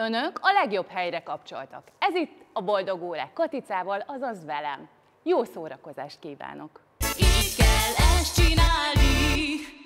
Önök a legjobb helyre kapcsoltak. Ez itt a Boldog Órák Katicával, azaz velem. Jó szórakozást kívánok! Így kell ezt csinálni!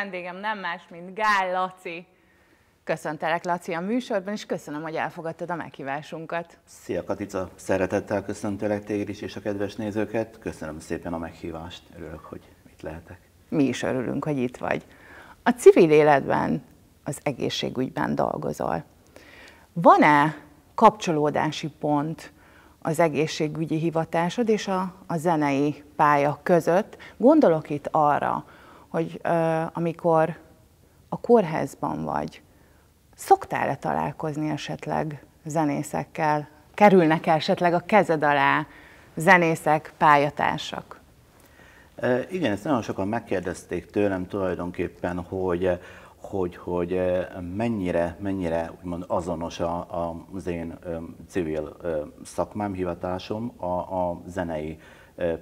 Vendégem nem más, mint Gál Laci. Köszöntelek, Laci, a műsorban, és köszönöm, hogy elfogadtad a meghívásunkat. Szia Katica, szeretettel köszöntelek téged is és a kedves nézőket. Köszönöm szépen a meghívást, örülök, hogy itt lehetek. Mi is örülünk, hogy itt vagy. A civil életben, az egészségügyben dolgozol. Van-e kapcsolódási pont az egészségügyi hivatásod és a, a zenei pálya között? Gondolok itt arra, hogy ö, amikor a kórházban vagy, szoktál-e találkozni esetleg zenészekkel? Kerülnek -e esetleg a kezed alá zenészek, pályatársak? E, igen, ezt nagyon sokan megkérdezték tőlem tulajdonképpen, hogy hogy, hogy mennyire, mennyire úgymond azonos a, a, az én civil szakmám, hivatásom a, a zenei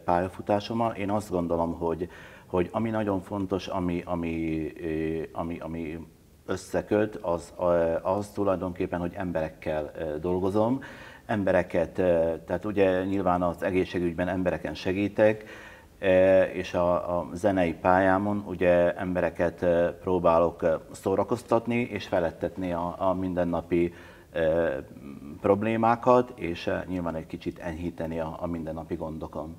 pályafutásommal. Én azt gondolom, hogy, hogy ami nagyon fontos, ami, ami, ami, ami összeköt, az, az tulajdonképpen, hogy emberekkel dolgozom, embereket, tehát ugye nyilván az egészségügyben embereken segítek, és a, a zenei pályámon ugye embereket próbálok szórakoztatni és felettetni a, a mindennapi problémákat, és nyilván egy kicsit enyhíteni a, a mindennapi gondokon.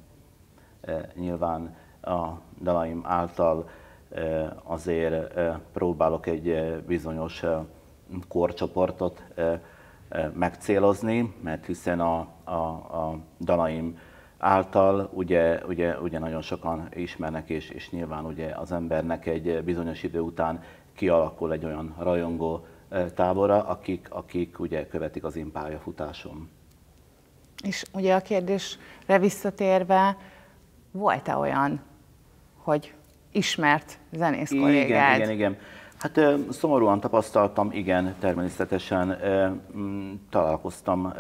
Nyilván a dalaim által azért próbálok egy bizonyos korcsoportot megcélozni, mert hiszen a, a, a dalaim által ugye, ugye, ugye nagyon sokan ismernek, és, és nyilván ugye az embernek egy bizonyos idő után kialakul egy olyan rajongó tábora, akik, akik ugye követik az én pályafutásom. És ugye a kérdésre visszatérve, volt-e olyan, hogy ismert zenész kollégád? Igen, igen, igen. Hát szomorúan tapasztaltam, igen, természetesen találkoztam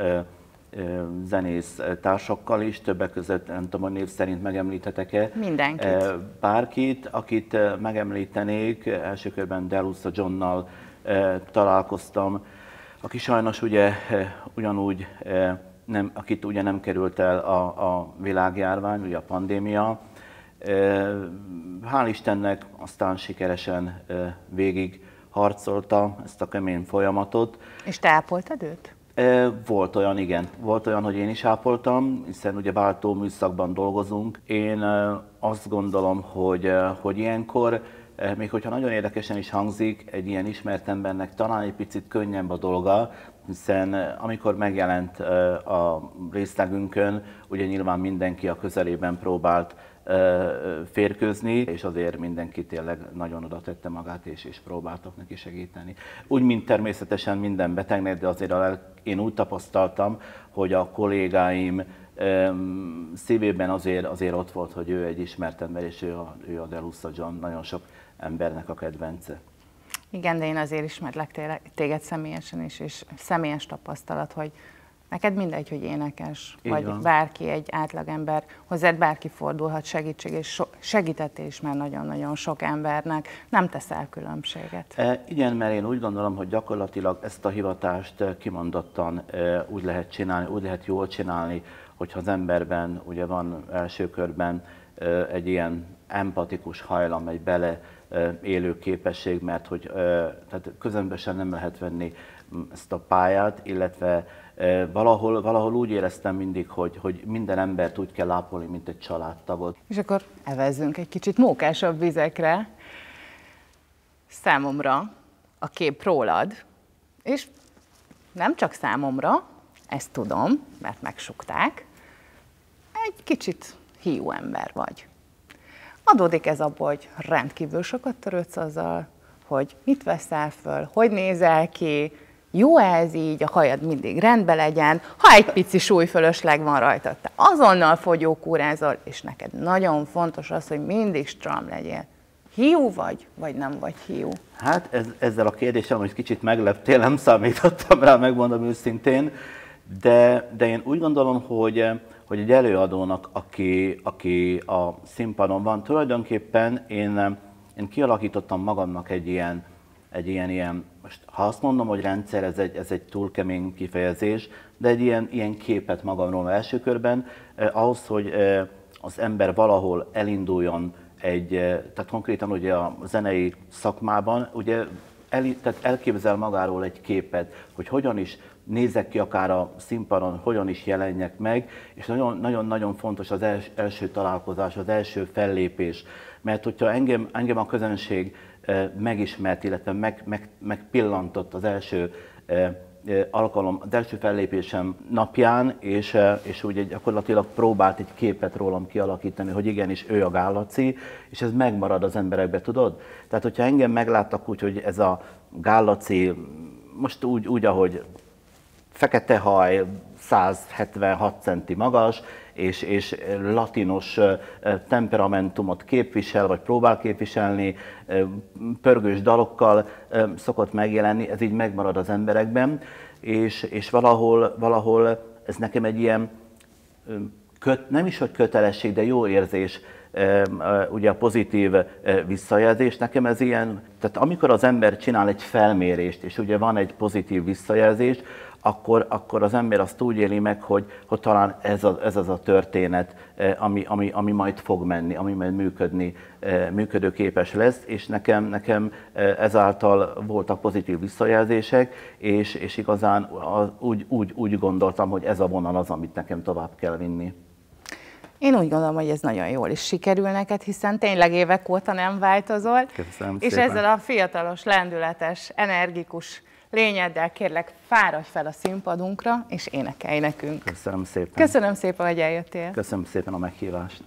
zenész társakkal is, többek között nem tudom, a név szerint megemlíthetek-e. Mindenkit. Bárkit, akit megemlítenék, első körben Delusa Johnnal találkoztam, aki sajnos ugye ugyanúgy, nem, akit ugye nem került el a, a világjárvány, ugye a pandémia. Hál' Istennek aztán sikeresen végig harcolta ezt a kemény folyamatot. És te ápoltad őt? Volt olyan, igen. Volt olyan, hogy én is ápoltam, hiszen ugye váltó műszakban dolgozunk. Én azt gondolom, hogy, hogy ilyenkor, még hogyha nagyon érdekesen is hangzik, egy ilyen ismert embernek talán egy picit könnyebb a dolga, hiszen amikor megjelent a részlegünkön, ugye nyilván mindenki a közelében próbált férkőzni, és azért mindenki tényleg nagyon oda tette magát, és, és próbáltak neki segíteni. Úgy, mint természetesen minden betegnek, de azért a, én úgy tapasztaltam, hogy a kollégáim szívében azért, azért ott volt, hogy ő egy ismert ember, és ő a, ő a Delusa John nagyon sok embernek a kedvence. Igen, de én azért ismerlek téged személyesen is, és személyes tapasztalat, hogy Neked mindegy, hogy énekes, Így vagy van. bárki, egy átlagember, hozzád bárki fordulhat segítség, és so, segítettél is már nagyon-nagyon sok embernek, nem teszel különbséget. E, igen, mert én úgy gondolom, hogy gyakorlatilag ezt a hivatást e, kimondottan e, úgy lehet csinálni, úgy lehet jól csinálni, hogyha az emberben ugye van első körben e, egy ilyen empatikus hajlam, egy bele e, élő képesség, mert hogy e, tehát közömbösen nem lehet venni ezt a pályát, illetve valahol, valahol úgy éreztem mindig, hogy, hogy minden embert úgy kell ápolni, mint egy családtagot. És akkor evezzünk egy kicsit mókásabb vizekre. Számomra a kép rólad, és nem csak számomra, ezt tudom, mert megsukták, egy kicsit hiú ember vagy. Adódik ez abból, hogy rendkívül sokat törődsz azzal, hogy mit veszel föl, hogy nézel ki, jó ez így, a hajad mindig rendben legyen, ha egy pici súlyfölösleg van rajta, te azonnal fogyókúrázol, és neked nagyon fontos az, hogy mindig stram legyél. Hiú vagy, vagy nem vagy hiú? Hát ez, ezzel a kérdéssel most kicsit megleptél, nem számítottam rá, megmondom őszintén, de, de én úgy gondolom, hogy, hogy egy előadónak, aki, aki a színpadon van, tulajdonképpen én, én kialakítottam magamnak egy ilyen, egy ilyen, ilyen most ha azt mondom, hogy rendszer, ez egy, ez egy túl kemény kifejezés, de egy ilyen, ilyen képet magamról első körben, eh, ahhoz, hogy eh, az ember valahol elinduljon egy, eh, tehát konkrétan ugye a zenei szakmában, ugye el, tehát elképzel magáról egy képet, hogy hogyan is nézek ki akár a színpadon, hogyan is jelenjek meg, és nagyon-nagyon fontos az els, első találkozás, az első fellépés, mert hogyha engem, engem a közönség megismert, illetve meg, meg, megpillantott az első alkalom, az első fellépésem napján, és, és úgy gyakorlatilag próbált egy képet rólam kialakítani, hogy igenis ő a Gállaci, és ez megmarad az emberekbe, tudod? Tehát, hogyha engem megláttak úgy, hogy ez a Gállaci, most úgy, úgy ahogy fekete haj, 176 centi magas, és, és latinos temperamentumot képvisel, vagy próbál képviselni, pörgős dalokkal szokott megjelenni, ez így megmarad az emberekben, és, és valahol, valahol ez nekem egy ilyen, köt, nem is hogy kötelesség, de jó érzés, ugye a pozitív visszajelzés, nekem ez ilyen, tehát amikor az ember csinál egy felmérést, és ugye van egy pozitív visszajelzés, akkor, akkor az ember azt úgy éli meg, hogy, hogy talán ez, a, ez az a történet, eh, ami, ami, ami majd fog menni, ami majd működni, eh, működőképes lesz, és nekem, nekem eh, ezáltal voltak pozitív visszajelzések, és, és igazán az, úgy, úgy, úgy gondoltam, hogy ez a vonal az, amit nekem tovább kell vinni. Én úgy gondolom, hogy ez nagyon jól is sikerül neked, hiszen tényleg évek óta nem változol. Köszönöm és szépen. ezzel a fiatalos, lendületes, energikus lényeddel kérlek, fáradj fel a színpadunkra, és énekelj nekünk. Köszönöm szépen. Köszönöm szépen, hogy eljöttél. Köszönöm szépen a meghívást.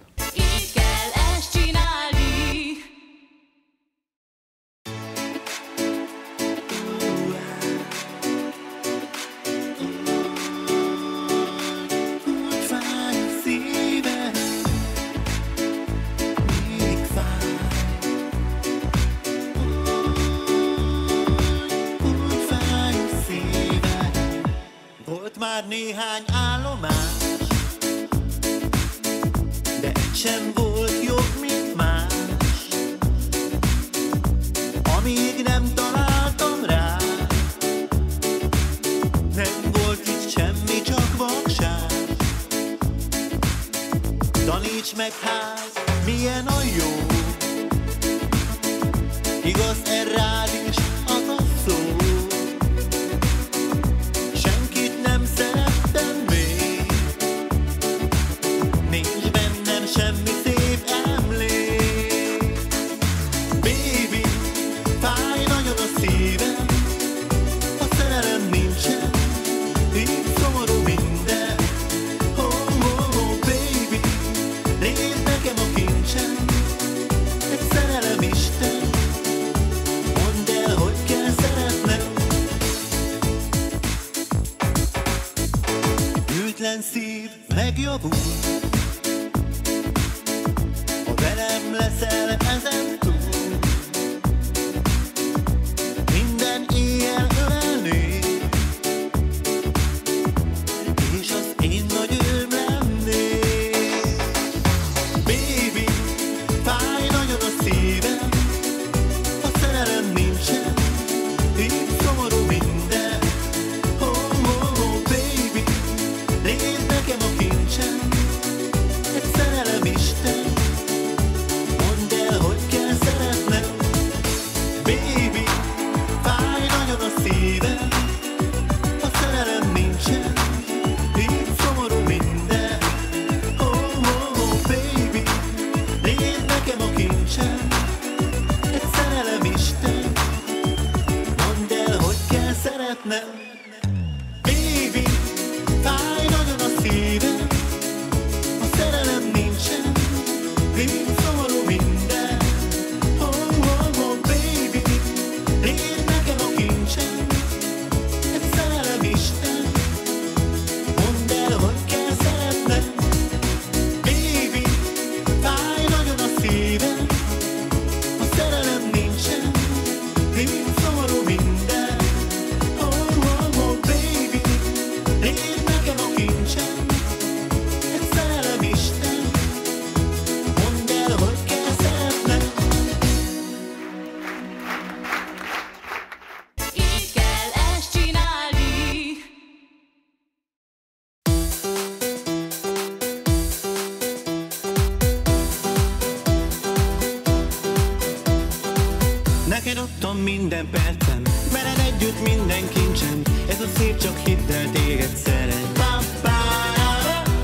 Neked adtam minden percem, veled együtt minden kincsem, ez a szív csak hidd el téged szeret.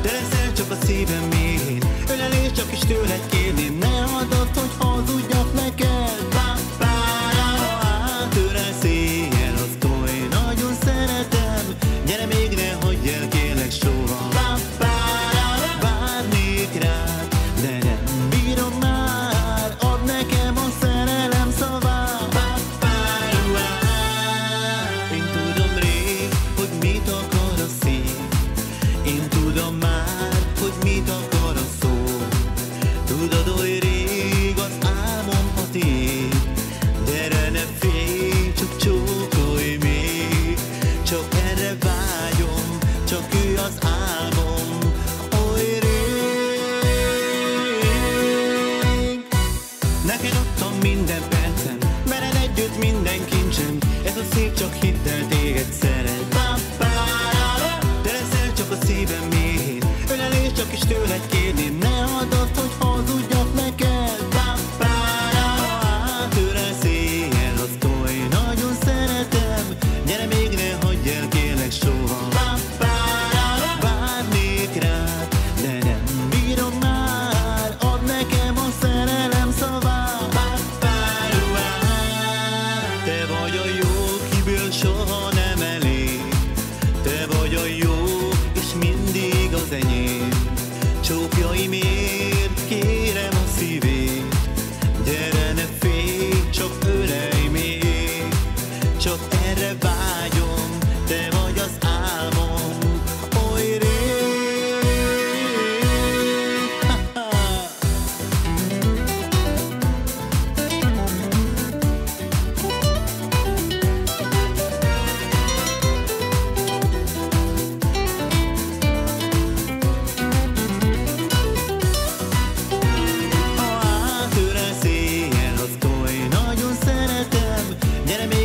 Te leszel csak a szívem mélyén, ölelés csak is tőled kérném, to that Enemy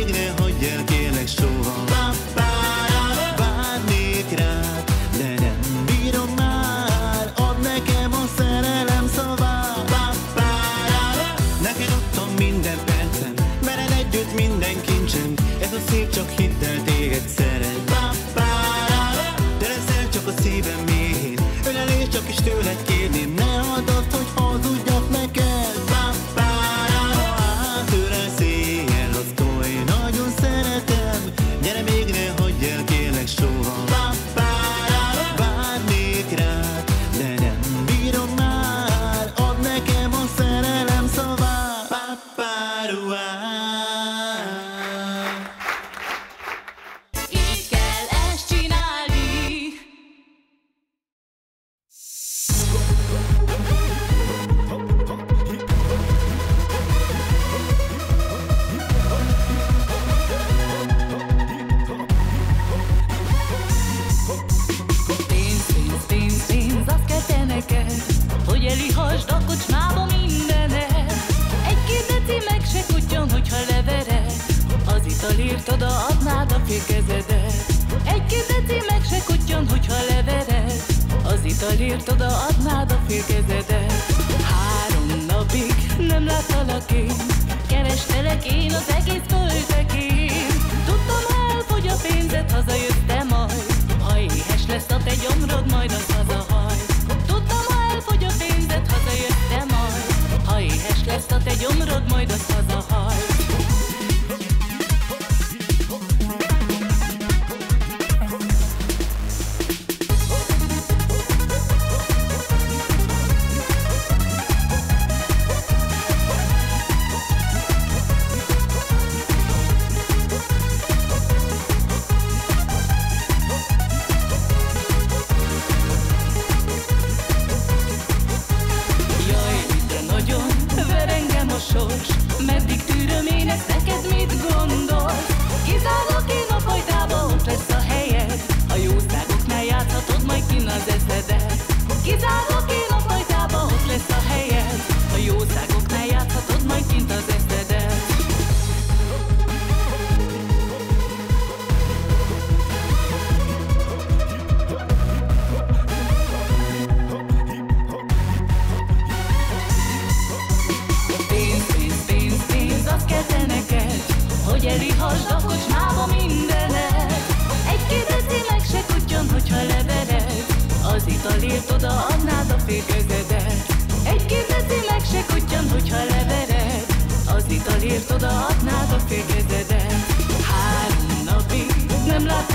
gyomrod majd a hazahaj. Tudtam, ha elfogy a pénzed, hazajöttem majd. Ha éhes lesz a te gyomrod, majd az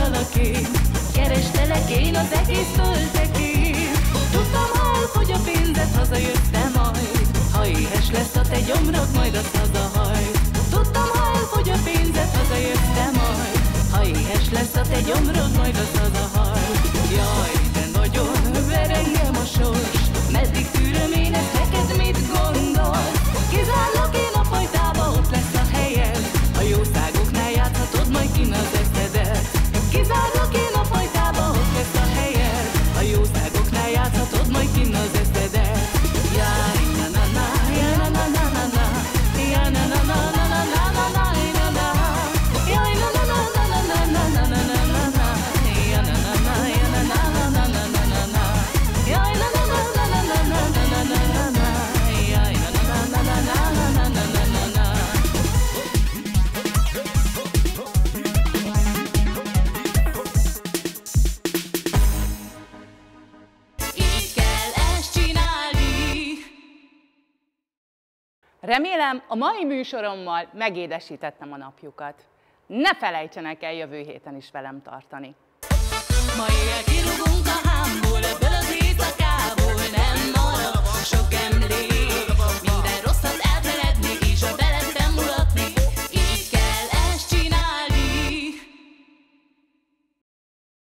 láttalak én, kerestelek én az egész földekén. Tudtam, hogy a pénzed hazajöttem majd, ha éhes lesz a te gyomrod, majd azt hazahajt. Tudtam, hogy a pénzed hazajöttem majd, ha éhes lesz a te gyomrod, majd azt hazahajt. Jaj, Remélem, a mai műsorommal megédesítettem a napjukat. Ne felejtsenek el jövő héten is velem tartani. Ma éjjel kirúgunk a hámból, ebből az éjszakából nem marad sok emlék.